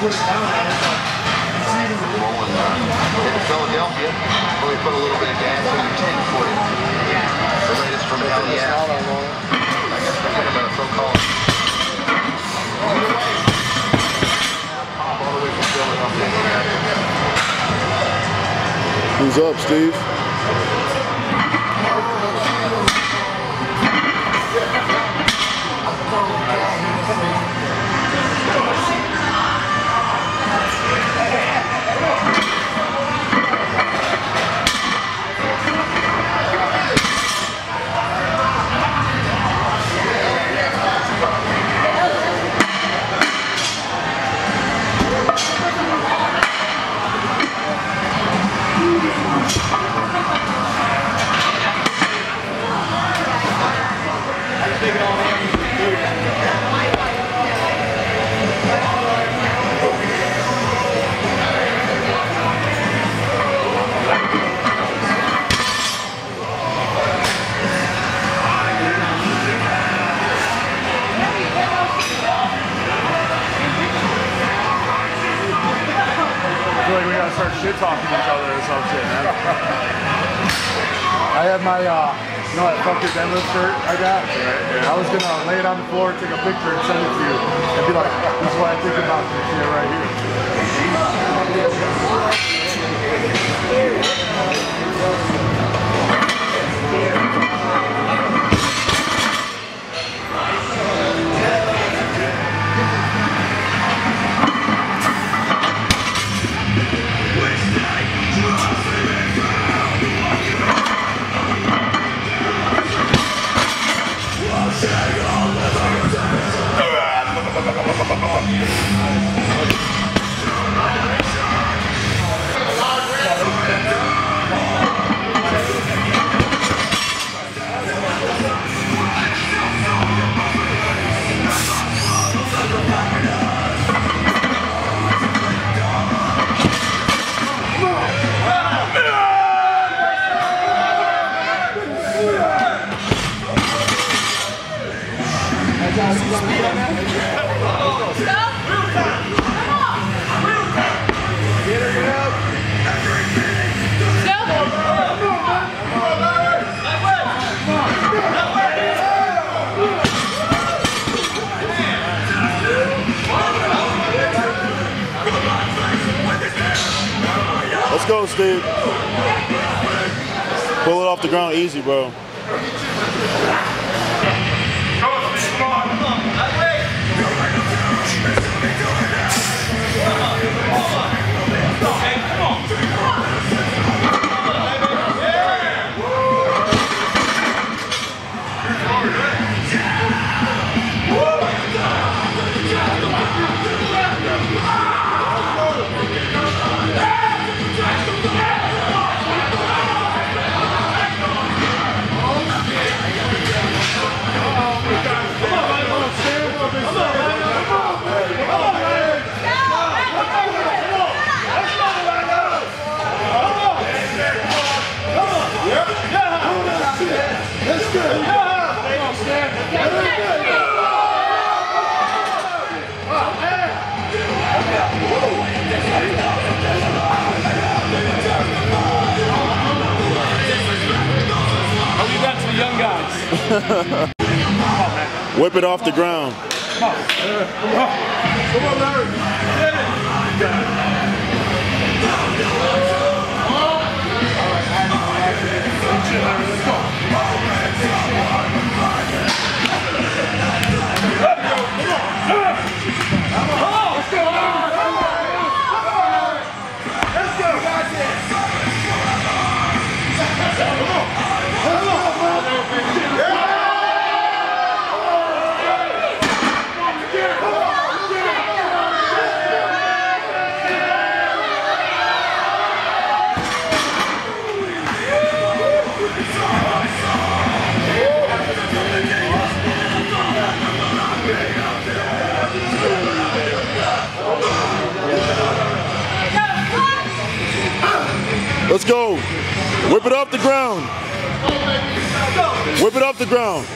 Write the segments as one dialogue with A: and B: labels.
A: put it down, I was like, see the
B: Rolling uh, into Philadelphia. Where put a little bit of gas in your tank for you. The latest from LEF. I guess we're talking about a so-called all the way from Philadelphia.
C: Who's up, Steve?
A: I or some shit, man. I had my, uh, you know that fuck your deadlift shirt I got? I was gonna lay it on the floor, take a picture, and send it to you, and be like, this is what I think about this shit right here.
C: Let's go, Steve. Pull it off the ground easy, bro. Whip it off the ground.
A: Come on, Larry.
C: Let's go. Whip it off the ground. Whip it off the ground.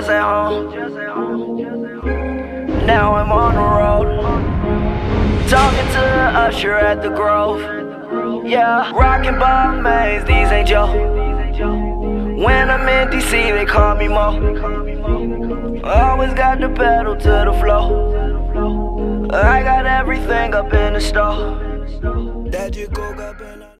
D: Just at home. Now I'm on the road. Talking to the usher at the Grove. Yeah, rockin' Bob Mays, these ain't Joe. When I'm in DC, they call me Mo. Always got the pedal to the floor. I got everything up in the store. That you cook up in